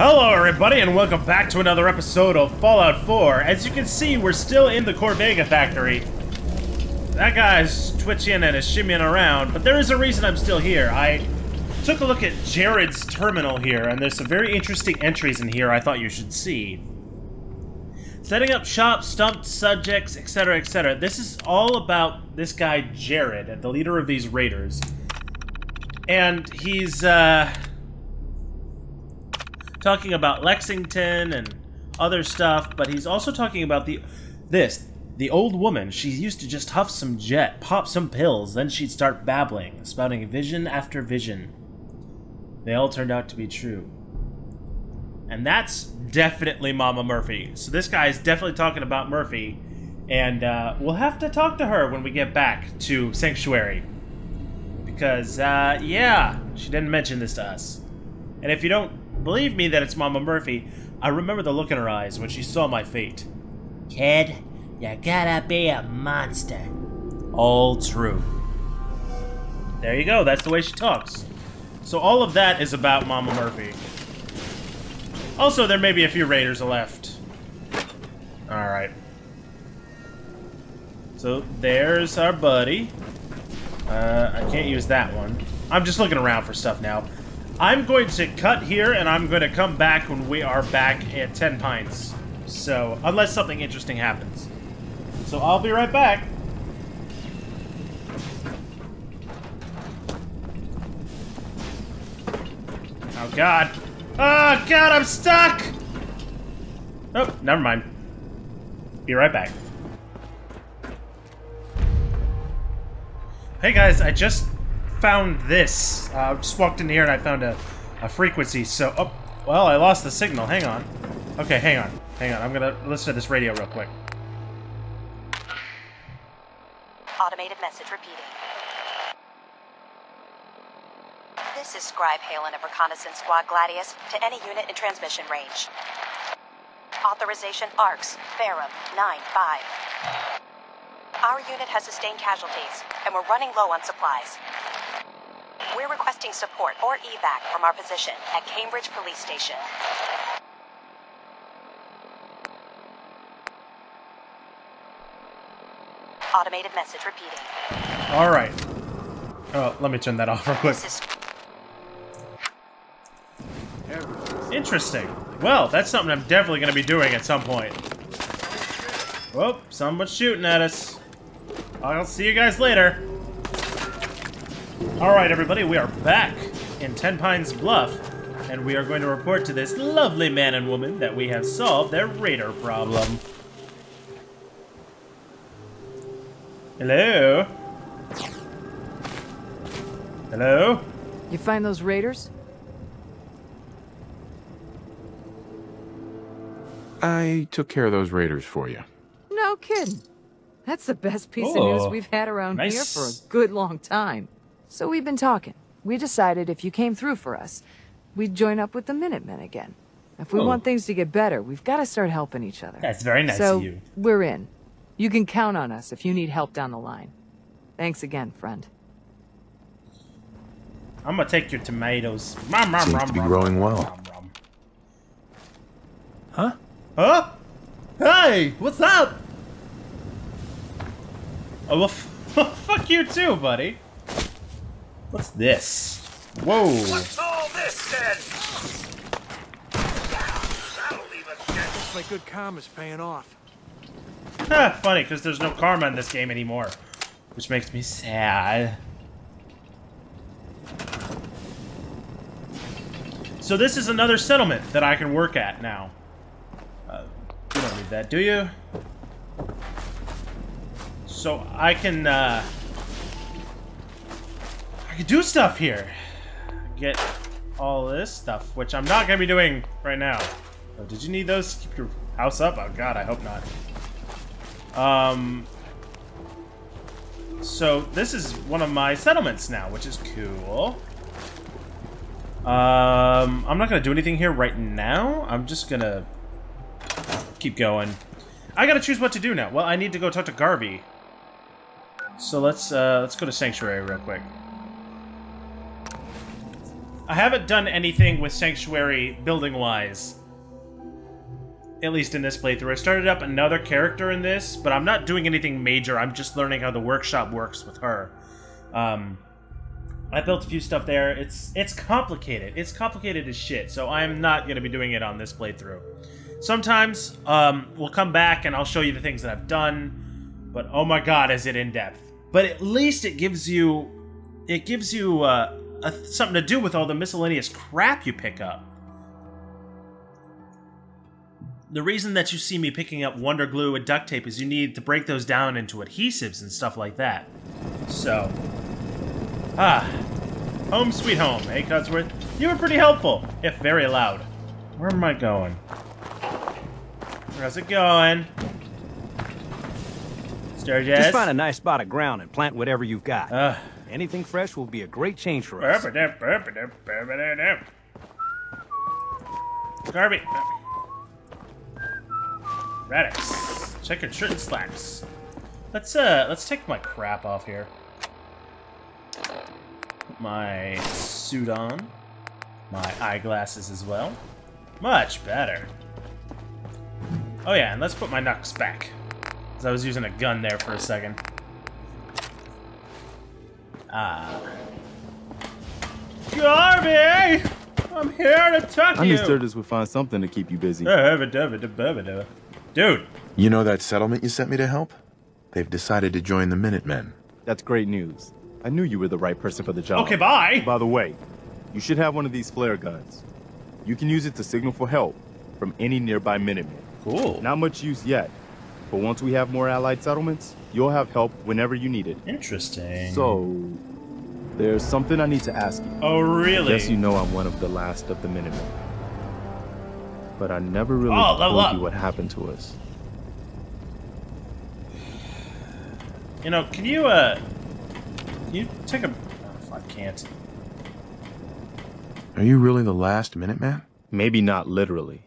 Hello, everybody, and welcome back to another episode of Fallout 4. As you can see, we're still in the Corvega factory. That guy's twitching and is shimmying around, but there is a reason I'm still here. I took a look at Jared's terminal here, and there's some very interesting entries in here I thought you should see. Setting up shop, stumped subjects, etc., etc. This is all about this guy, Jared, the leader of these raiders. And he's, uh talking about Lexington and other stuff, but he's also talking about the this the old woman. She used to just huff some jet, pop some pills, then she'd start babbling, spouting vision after vision. They all turned out to be true. And that's definitely Mama Murphy. So this guy is definitely talking about Murphy, and uh, we'll have to talk to her when we get back to Sanctuary. Because, uh, yeah, she didn't mention this to us. And if you don't believe me that it's Mama Murphy, I remember the look in her eyes when she saw my fate. Kid, you gotta be a monster. All true. There you go, that's the way she talks. So all of that is about Mama Murphy. Also, there may be a few raiders left. Alright. So, there's our buddy. Uh, I can't use that one. I'm just looking around for stuff now. I'm going to cut here, and I'm going to come back when we are back at Ten Pines. So, unless something interesting happens. So, I'll be right back. Oh, God. Oh, God, I'm stuck! Oh, never mind. Be right back. Hey, guys, I just found this. Uh, just walked in here and I found a, a frequency, so... Oh, well, I lost the signal. Hang on. Okay, hang on. Hang on. I'm gonna listen to this radio real quick. Automated message repeating. This is Scribe Haylen of Reconnaissance Squad Gladius to any unit in transmission range. Authorization Arcus, Ferrum, 9-5. Our unit has sustained casualties, and we're running low on supplies. We're requesting support or evac from our position at Cambridge Police Station. Automated message repeating. All right. Oh, let me turn that off real quick. Interesting. Well, that's something I'm definitely going to be doing at some point. Whoop, someone's shooting at us. I'll see you guys later. Alright, everybody, we are back in Ten Pines Bluff, and we are going to report to this lovely man and woman that we have solved their raider problem. Hello? Hello? You find those raiders? I took care of those raiders for you. No kidding. That's the best piece Oh, of news oh, we've had around here for a good long time. So we've been talking. We decided if you came through for us, we'd join up with the Minutemen again. If we Oh. want things to get better, we've got to start helping each other. That's very nice so of you. we're in. You can count on us if you need help down the line. Thanks again, friend. I'm gonna take your tomatoes. Rum, rum, Seems rum, to be growing rum, well. rum, rum. Huh? Huh? Hey, what's up? Oh, well, f- fuck you too, buddy. What's this? Whoa. What's all this then? That'll leave a dent. Looks like good karma's paying off. Ah, funny, because there's no karma in this game anymore. Which makes me sad. So this is another settlement that I can work at now. Uh, you don't need that, do you? So I can, uh... Can do stuff here. Get all this stuff, which I'm not gonna be doing right now. Oh, did you need those to keep your house up? Oh god, I hope not. Um, so this is one of my settlements now, which is cool. Um, I'm not gonna do anything here right now. I'm just gonna keep going. I gotta choose what to do now. Well, I need to go talk to Garvey. So let's uh, let's go to Sanctuary real quick. I haven't done anything with Sanctuary building wise. At least in this playthrough. I started up another character in this, but I'm not doing anything major. I'm just learning how the workshop works with her. Um, I built a few stuff there. It's it's complicated. It's complicated as shit. So I'm not gonna be doing it on this playthrough. Sometimes um, we'll come back and I'll show you the things that I've done. But oh my god, is it in depth? But at least it gives you it gives you uh, a, something to do with all the miscellaneous crap you pick up. The reason that you see me picking up Wonder Glue and duct tape is you need to break those down into adhesives and stuff like that. So, ah, home sweet home, eh, Codsworth? You were pretty helpful, if very loud. Where am I going? How's it going? Sturgis? Just find a nice spot of ground and plant whatever you've got. Ugh. Anything fresh will be a great change for us. Garvey. Radix. Check your shirt and slacks. Let's uh let's take my crap off here. Put my suit on. My eyeglasses as well. Much better. Oh yeah, and let's put my knucks back. Cause I was using a gun there for a second. Ah. Garvey! I'm here to tuck I you! I knew Sturgis would find something to keep you busy. Dude, You know that settlement you sent me to help? They've decided to join the Minutemen. That's great news. I knew you were the right person for the job. okay, bye! By the way, you should have one of these flare guns. You can use it to signal for help from any nearby Minutemen. Cool. Not much use yet, but once we have more allied settlements, you'll have help whenever you need it. Interesting. So, there's something I need to ask you. Oh, really? Yes, you know I'm one of the last of the Minutemen. But I never really Oh, level told up. you what happened to us. You know, can you, uh... Can you take a... Oh, I can't. Are you really the last Minuteman? Maybe not literally.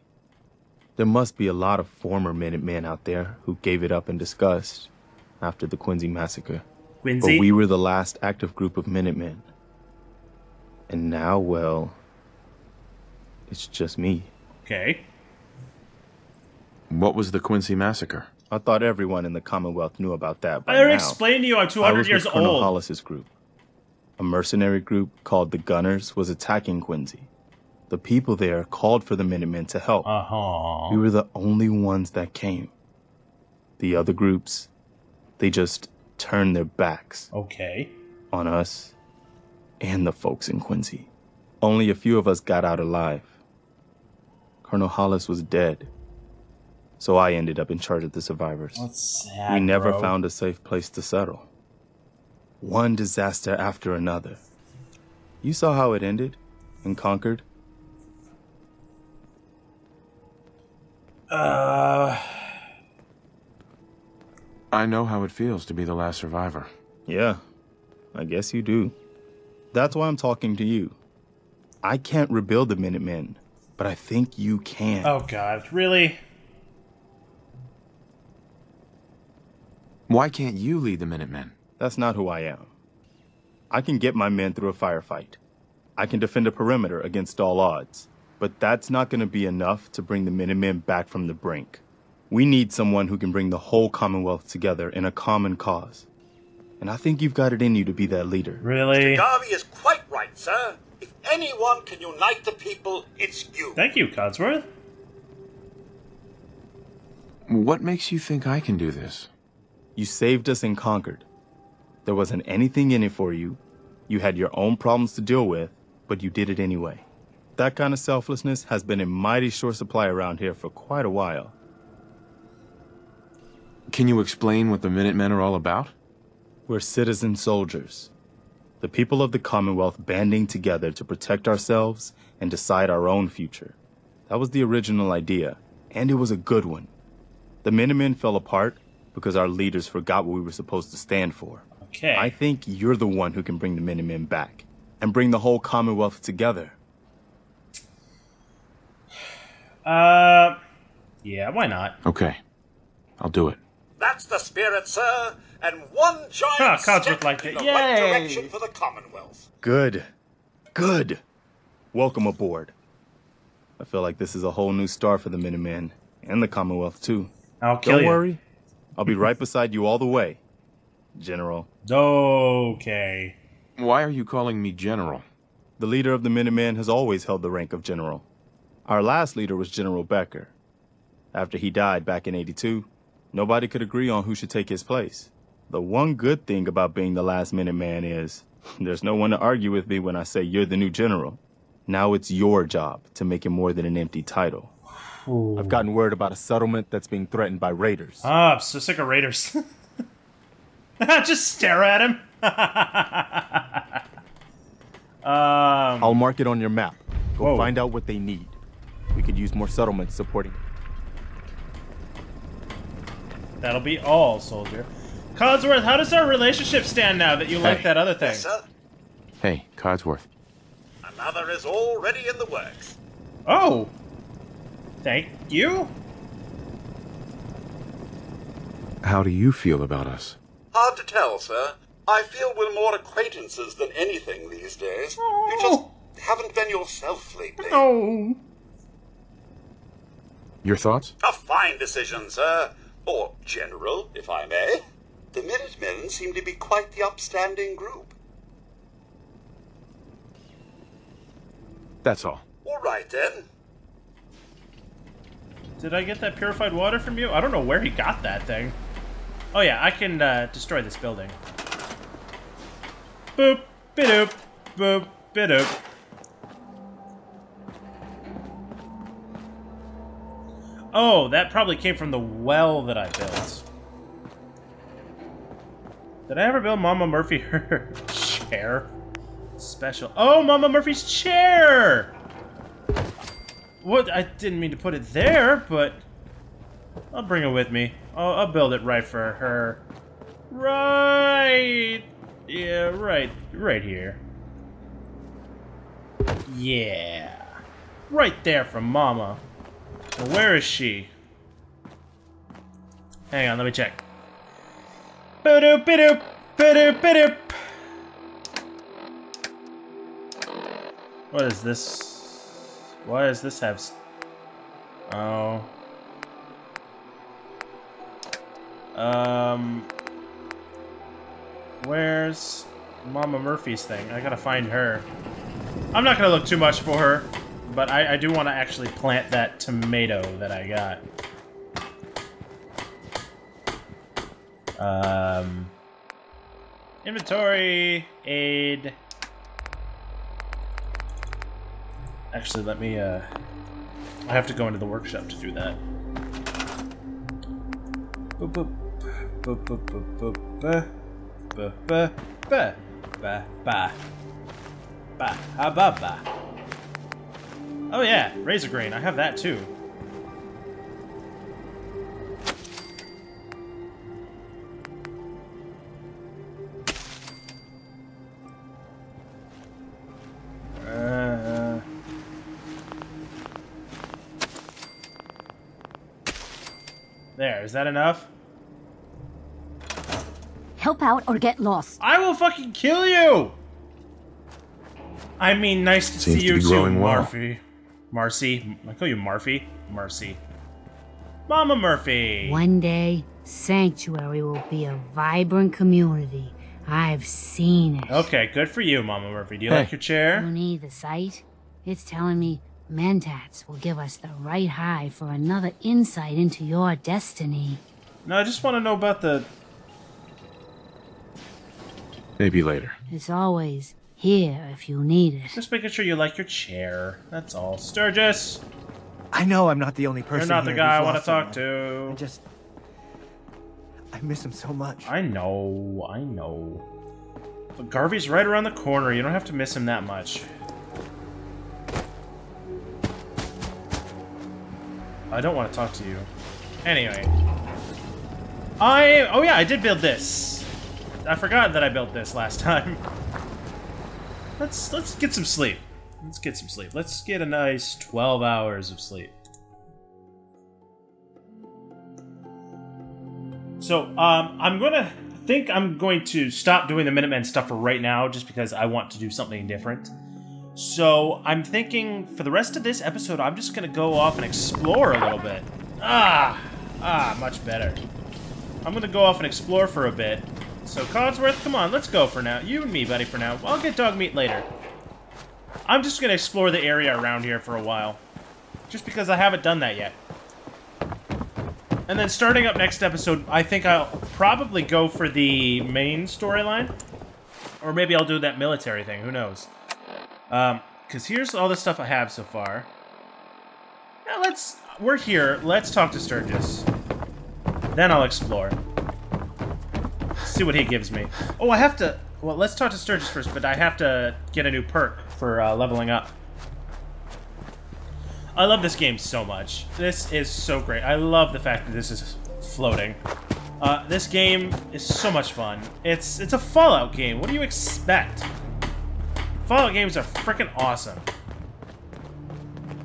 There must be a lot of former Minutemen out there who gave it up in disgust after the Quincy massacre. Quincy? But we were the last active group of Minutemen. And now, well, it's just me. Okay. What was the Quincy massacre? I thought everyone in the Commonwealth knew about that by I already now. explained to you I'm I 200 was years with Colonel old. Hollis's group. A mercenary group called the Gunners was attacking Quincy. The people there called for the Minutemen to help. Uh-huh. We were the only ones that came. The other groups, they just turned their backs Okay. on us and the folks in Quincy. Only a few of us got out alive. Colonel Hollis was dead. So I ended up in charge of the survivors. That's sad, we never bro. found a safe place to settle. One disaster after another. You saw how it ended in Concord? Uh... I know how it feels to be the last survivor. Yeah, I guess you do. That's why I'm talking to you. I can't rebuild the Minutemen, but I think you can. Oh, God. Really? Why can't you lead the Minutemen? That's not who I am. I can get my men through a firefight. I can defend a perimeter against all odds. But that's not going to be enough to bring the Minutemen back from the brink. We need someone who can bring the whole Commonwealth together in a common cause. And I think you've got it in you to be that leader. Really? Garvey is quite right, sir. If anyone can unite the people, it's you. Thank you, Codsworth. What makes you think I can do this? You saved us in Concord. There wasn't anything in it for you. You had your own problems to deal with, but you did it anyway. That kind of selflessness has been in mighty short supply around here for quite a while. Can you explain what the Minutemen are all about? We're citizen soldiers. The people of the Commonwealth banding together to protect ourselves and decide our own future. That was the original idea, and it was a good one. The Minutemen fell apart because our leaders forgot what we were supposed to stand for. Okay. I think you're the one who can bring the Minutemen back and bring the whole Commonwealth together. Uh... Yeah, why not? Okay. I'll do it. That's the spirit, sir. And one giant Ah, Codsworth step liked in it. the right direction for the Commonwealth. Good. Good. welcome aboard. I feel like this is a whole new start for the Minutemen and the Commonwealth too. I'll kill Don't you. worry, I'll be right beside you all the way, General. Okay. Why are you calling me General? The leader of the Minutemen has always held the rank of General. Our last leader was General Becker. After he died back in 82, nobody could agree on who should take his place. The one good thing about being the last minute man is there's no one to argue with me when I say you're the new general. Now it's your job to make it more than an empty title. I've gotten word about a settlement that's being threatened by raiders. Ah, I'm so sick of Raiders. Just stare at him. um, I'll mark it on your map. Go Whoa. find out what they need. We could use more settlements supporting. that'll be all, soldier. Codsworth, how does our relationship stand now that you like that other thing? Yes, sir. Hey, Codsworth. Another is already in the works. Oh! Thank you? How do you feel about us? Hard to tell, sir. I feel we're more acquaintances than anything these days. You just oh. haven't been yourself lately. Oh. Your thoughts? A fine decision, sir. Or general, if I may. The Minutemen seem to be quite the upstanding group. That's all. All right, then. Did I get that purified water from you? I don't know where he got that thing. Oh yeah, I can uh, destroy this building. Boop, bidoop, boop, bidoop. Oh, that probably came from the well that I built. Did I ever build Mama Murphy her chair? Special. Oh, Mama Murphy's chair! What? I didn't mean to put it there, but I'll bring it with me. I'll, I'll build it right for her. Right. Yeah, right. Right here. Yeah. Right there for Mama. Where is she? Hang on, let me check. Ba-doop. What is this? Why does this have... Oh. Um... Where's Mama Murphy's thing? I gotta find her. I'm not gonna look too much for her, but I, I do want to actually plant that tomato that I got. Um... Inventory, aid. Actually, let me, uh... I have to go into the workshop to do that. Boop, boop. Boop, boop, boop, boop. Oh yeah, razor grain. I have that too. Uh, there, is that enough? Help out or get lost. I will fucking kill you! I mean, nice to Seems see to you be too, growing well. Murphy. Marcy. I call you Murphy. Marcy. Mama Murphy! One day, Sanctuary will be a vibrant community. I've seen it. Okay, good for you, Mama Murphy. Do you Hey. like your chair? You need the site? It's telling me Mentats will give us the right high for another insight into your destiny. No, I just want to know about the. Maybe later. As always here if you need it. Just making sure you like your chair. That's all. Sturgis! I know I'm not the only person. You're not the guy I want to talk someone. I to. just. I miss him so much. I know, I know. But Garvey's right around the corner. You don't have to miss him that much. I don't want to talk to you. Anyway. I... Oh yeah, I did build this. I forgot that I built this last time. Let's let's get some sleep. Let's get some sleep. Let's get a nice 12 hours of sleep. So, um, I'm gonna think I'm going to stop doing the Minutemen stuff for right now, just because I want to do something different. So I'm thinking for the rest of this episode, I'm just gonna go off and explore a little bit. Ah, ah, much better. I'm gonna go off and explore for a bit. So Codsworth, come on, let's go for now. You and me, buddy, for now. I'll get Dogmeat later. I'm just gonna explore the area around here for a while. Just because I haven't done that yet. And then starting up next episode, I think I'll probably go for the main storyline. Or maybe I'll do that military thing, who knows. Um, because here's all the stuff I have so far. Now let's... We're here. Let's talk to Sturgis. Then I'll explore. See what he gives me. Oh, I have to... Well, let's talk to Sturgis first, but I have to get a new perk for uh, leveling up. I love this game so much. This is so great. I love the fact that this is floating. Uh, this game is so much fun. It's it's a Fallout game. What do you expect? Fallout games are freaking awesome.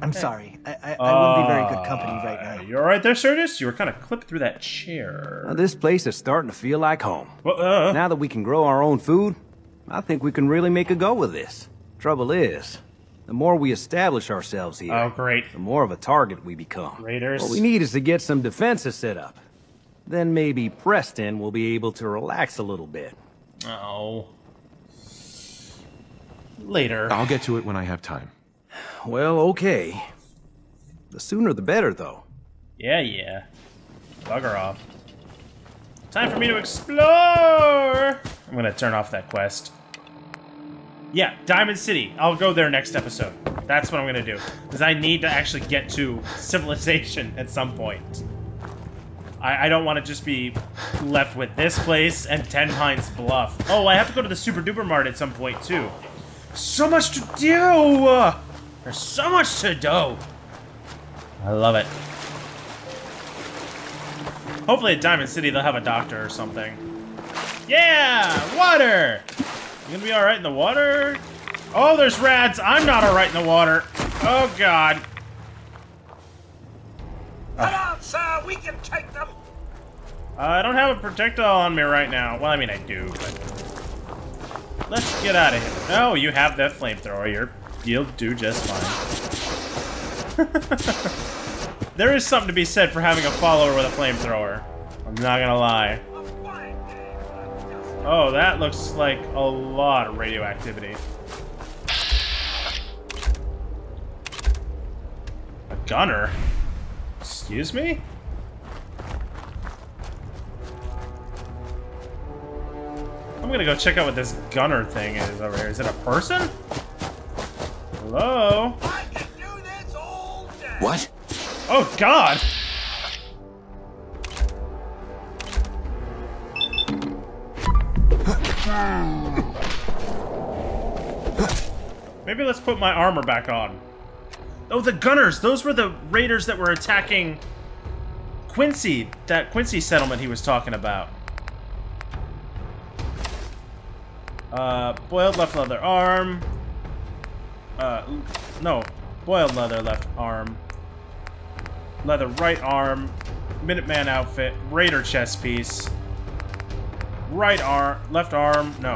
I'm sorry. I, I, I wouldn't be very good company right now. You're alright there, Sturgis? You were kind of clipped through that chair. Now, this place is starting to feel like home. Well, uh, now that we can grow our own food, I think we can really make a go with this. Trouble is, the more we establish ourselves here, oh, great. the more of a target we become. Raiders. What we need is to get some defenses set up. Then maybe Preston will be able to relax a little bit. Oh. Later. I'll get to it when I have time. Well, okay. The sooner the better, though. Yeah, yeah. Bugger off. Time for me to explore! I'm gonna turn off that quest. Yeah, Diamond City. I'll go there next episode. That's what I'm gonna do. Because I need to actually get to civilization at some point. I, I don't want to just be left with this place and Ten Pines Bluff. Oh, I have to go to the Super Duper Mart at some point, too. So much to do! There's so much to do! I love it. Hopefully at Diamond City they'll have a doctor or something. Yeah! Water! You gonna be alright in the water? Oh, there's rats! I'm not alright in the water! Oh, God. Come on, sir! We can take them! Uh, I don't have a projectile on me right now. Well, I mean, I do, but... Let's get out of here. No, you have that flamethrower. You're, you'll do just fine. there is something to be said for having a follower with a flamethrower. I'm not gonna lie. Oh, that looks like a lot of radioactivity. A gunner? Excuse me? I'm gonna go check out what this gunner thing is over here. Is it a person? Hello? What? Oh, God! Maybe let's put my armor back on. Oh, the gunners! Those were the raiders that were attacking Quincy, that Quincy settlement he was talking about. Uh, boiled left leather arm. Uh, no. Boiled leather left arm. Leather right arm. Minuteman outfit. Raider chest piece. Right arm. Left arm. No.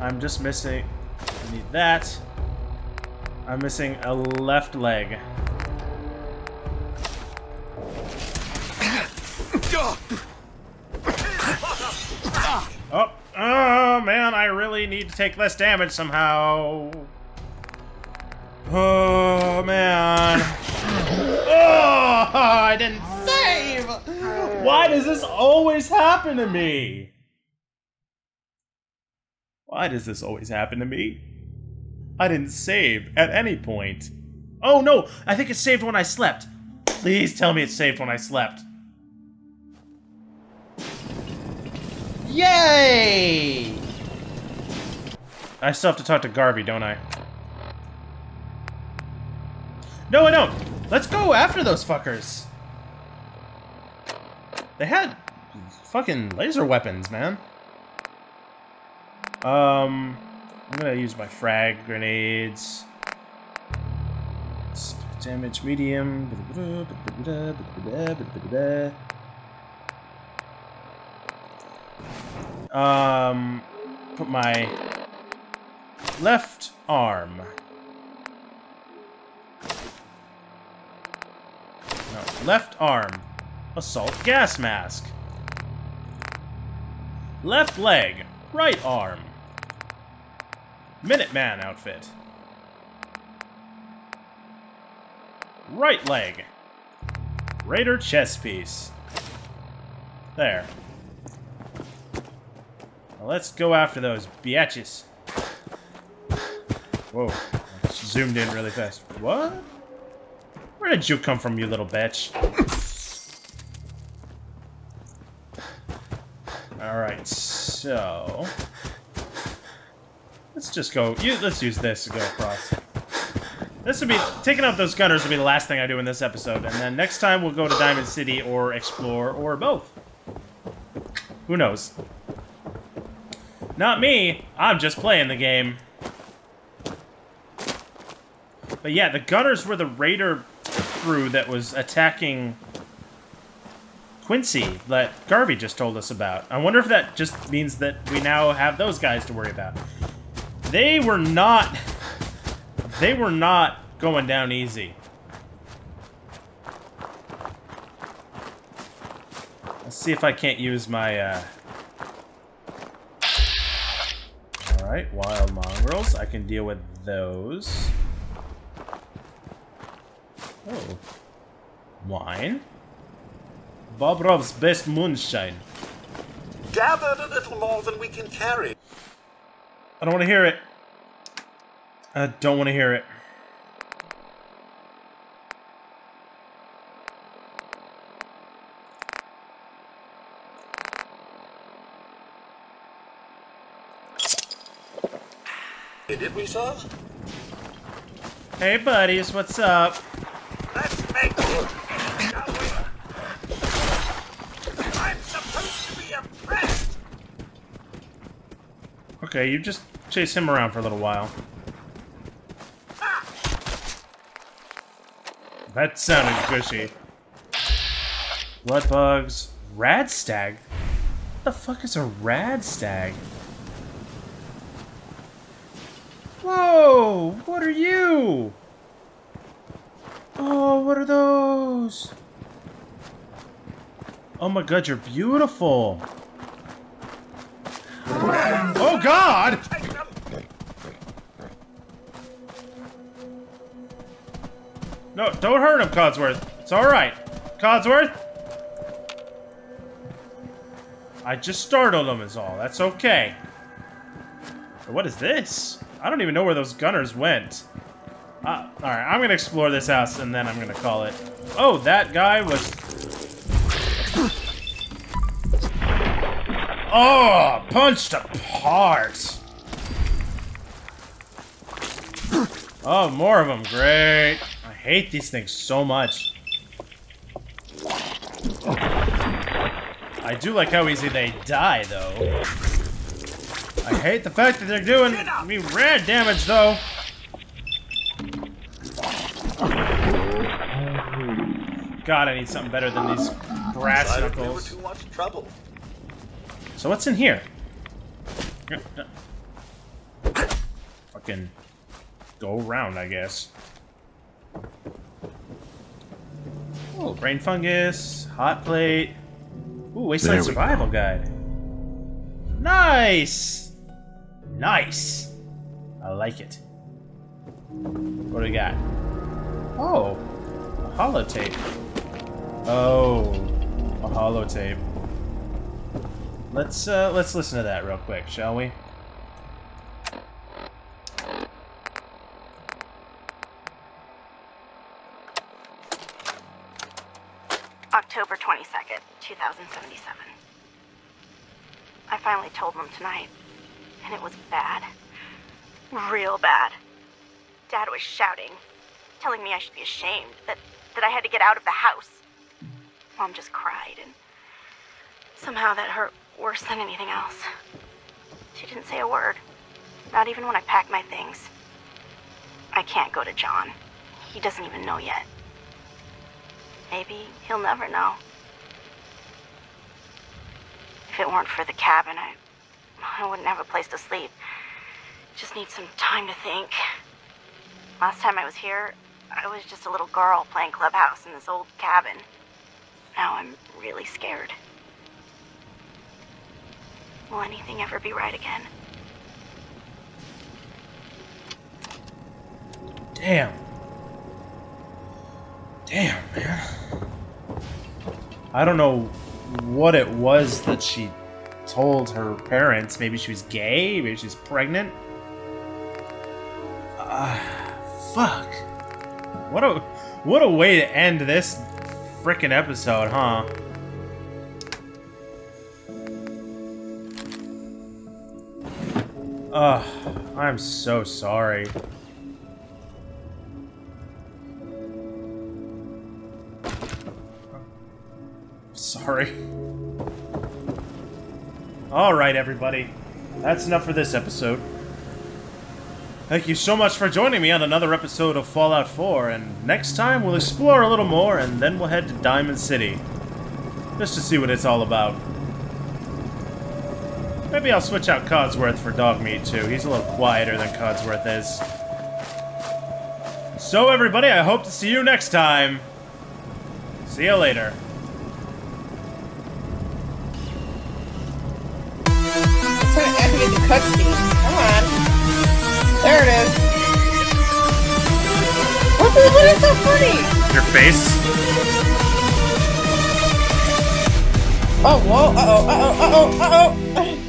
I'm just missing... I need that. I'm missing a left leg. Oh, oh man, I really need to take less damage somehow. Oh man. Oh, I didn't save! Why does this always happen to me? Why does this always happen to me? I didn't save at any point. Oh no, I think it saved when I slept. Please tell me it saved when I slept. Yay! I still have to talk to Garvey, don't I? No, I don't. Let's go after those fuckers. They had fucking laser weapons, man. Um, I'm gonna use my frag grenades. Damage medium. Um, put my left arm. No, left arm. Assault gas mask. Left leg. Right arm. Minuteman outfit. Right leg. Raider chest piece. There. Now let's go after those biatches. Whoa. Zoomed in really fast. What? Where did you come from, you little bitch? Alright, so... Let's just go... Let's use this to go across. This would be... Taking out those gunners would be the last thing I do in this episode. And then next time we'll go to Diamond City or explore or both. Who knows? Not me. I'm just playing the game. But yeah, the gunners were the raider crew that was attacking Quincy that Garvey just told us about. I wonder if that just means that we now have those guys to worry about. They were not... They were not going down easy. Let's see if I can't use my, uh... Alright, wild mongrels. I can deal with those. Oh. Wine. Bobrov's best moonshine. Gathered a little more than we can carry. I don't want to hear it. I don't want to hear it. Did we, sir? Hey, buddies, what's up? Let's make it, shall we? Okay, you just chase him around for a little while. That sounded gushy. Blood bugs. Rad stag? What the fuck is a rad stag? Whoa! What are you? Oh, what are those? Oh my god, you're beautiful. Oh god! No, don't hurt him, Codsworth. It's alright. Codsworth? I just startled him is all. That's okay. What is this? I don't even know where those gunners went. Uh, Alright, I'm gonna explore this house and then I'm gonna call it. Oh, that guy was... Oh, punched apart. Oh, more of them. Great. I hate these things so much. I do like how easy they die, though. I hate the fact that they're doing me rad damage, though. God, I need something better than these brass Decided we were knuckles. too much trouble. So what's in here? Fucking go around, I guess. Oh, brain fungus, hot plate. Ooh, wasteland There we survival guide. Nice, nice. I like it. What do we got? Oh, a holotape. Oh, a holotape. Let's uh, let's listen to that real quick, shall we? October 22nd, 2077. I finally told them tonight, and it was bad. Real bad. Dad was shouting, telling me I should be ashamed, that, that I had to get out of the house. Mom just cried, and somehow that hurt worse than anything else. She didn't say a word, not even when I packed my things. I can't go to John. He doesn't even know yet. Maybe he'll never know. If it weren't for the cabin, I I wouldn't have a place to sleep. Just need some time to think. Last time I was here, I was just a little girl playing clubhouse in this old cabin. Now I'm really scared. Will anything ever be right again? Damn. Damn, man. I don't know what it was that she told her parents. Maybe she was gay, maybe she's pregnant. Uh, fuck. What a what a way to end this freaking episode, huh? Ugh, I'm so sorry. Sorry. Alright, everybody. That's enough for this episode. Thank you so much for joining me on another episode of Fallout 4, and next time we'll explore a little more, and then we'll head to Diamond City. Just to see what it's all about. Maybe I'll switch out Codsworth for Dogmeat, too. He's a little quieter than Codsworth is. So, everybody, I hope to see you next time. See you later. What, is so funny? Your face? Oh, whoa, uh-oh, uh-oh, uh-oh, uh-oh.